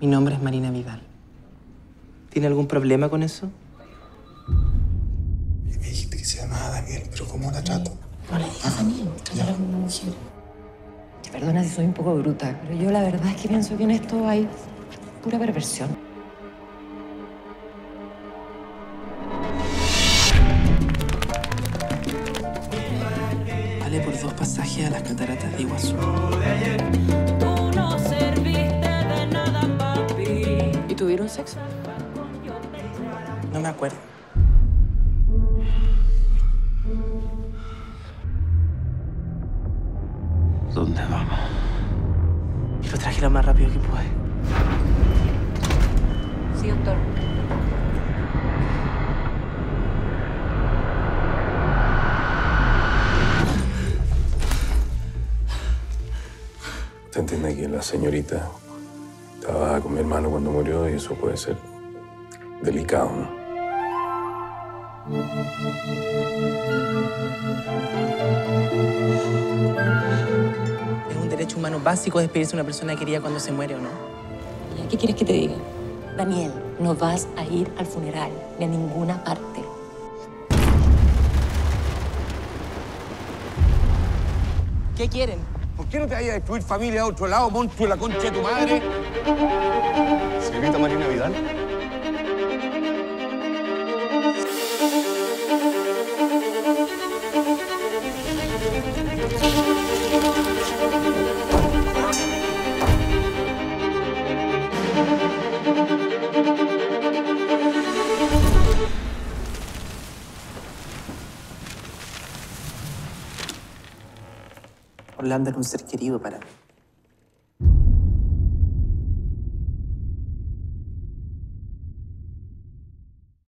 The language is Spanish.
Mi nombre es Marina Vidal. ¿Tiene algún problema con eso? Me dijiste que se llamaba Daniel, pero ¿cómo la trato? No le digas Daniel, trátala como una mujer. Te perdona si soy un poco bruta, pero yo la verdad es que pienso que en esto hay pura perversión. Vale por dos pasajes a las cataratas de Iguazú. Tuvieron sexo? No me acuerdo. ¿Dónde vamos? Y lo traje lo más rápido que pude. Sí, doctor. Usted entiende que la señorita estaba con mi hermano cuando murió y eso puede ser delicado, ¿no? Es un derecho humano básico despedirse de una persona querida cuando se muere o no. ¿Y ¿Qué quieres que te diga? Daniel, no vas a ir al funeral ni a ninguna parte. ¿Qué quieren? ¿Por qué no te vayas a destruir familia a otro lado, monstruo la concha de tu madre? Señorita Marina Vidal. Orlando era un ser querido para mí.